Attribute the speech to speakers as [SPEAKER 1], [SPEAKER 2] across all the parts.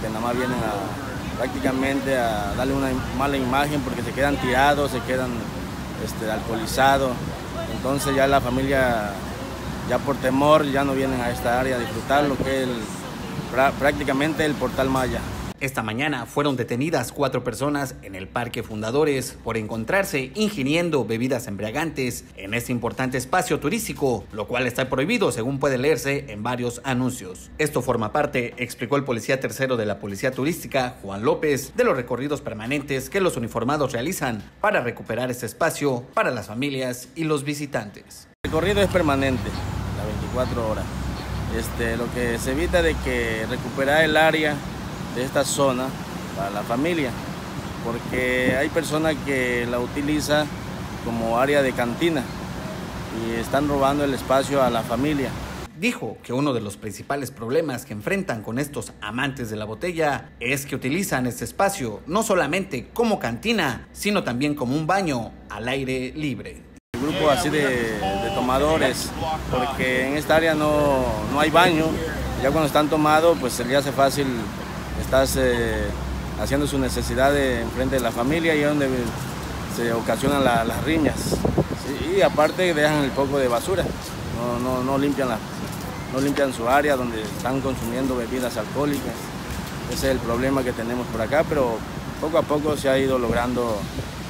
[SPEAKER 1] que nada más vienen prácticamente a darle una mala imagen porque se quedan tirados, se quedan este, alcoholizados. Entonces ya la familia, ya por temor, ya no vienen a esta área a disfrutar lo que es prácticamente el portal Maya.
[SPEAKER 2] Esta mañana fueron detenidas cuatro personas en el Parque Fundadores por encontrarse ingiriendo bebidas embriagantes en este importante espacio turístico, lo cual está prohibido según puede leerse en varios anuncios. Esto forma parte, explicó el policía tercero de la Policía Turística, Juan López, de los recorridos permanentes que los uniformados realizan para recuperar este espacio para las familias y los visitantes.
[SPEAKER 1] El recorrido es permanente, las 24 horas. Este, lo que se evita de que recuperar el área de esta zona para la familia, porque hay personas que la utilizan como área de cantina y están robando el espacio a la familia.
[SPEAKER 2] Dijo que uno de los principales problemas que enfrentan con estos amantes de la botella es que utilizan este espacio no solamente como cantina, sino también como un baño al aire libre.
[SPEAKER 1] El grupo así de, tomadores, porque en esta área no, no hay baño, ya cuando están tomados pues se le hace fácil estás eh, haciendo su necesidad de, enfrente de la familia y es donde se ocasionan las riñas. Y aparte dejan el poco de basura, no, limpian no limpian su área donde están consumiendo bebidas alcohólicas. Ese es el problema que tenemos por acá, pero poco a poco se ha ido logrando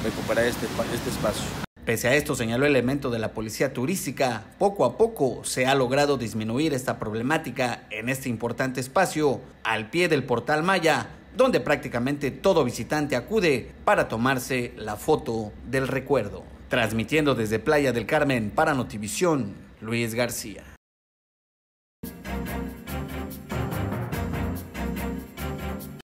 [SPEAKER 1] recuperar este, este espacio.
[SPEAKER 2] Pese a esto, señaló el elemento de la policía turística, poco a poco se ha logrado disminuir esta problemática en este importante espacio al pie del portal Maya, donde prácticamente todo visitante acude para tomarse la foto del recuerdo. Transmitiendo desde Playa del Carmen para Notivisión, Luis García.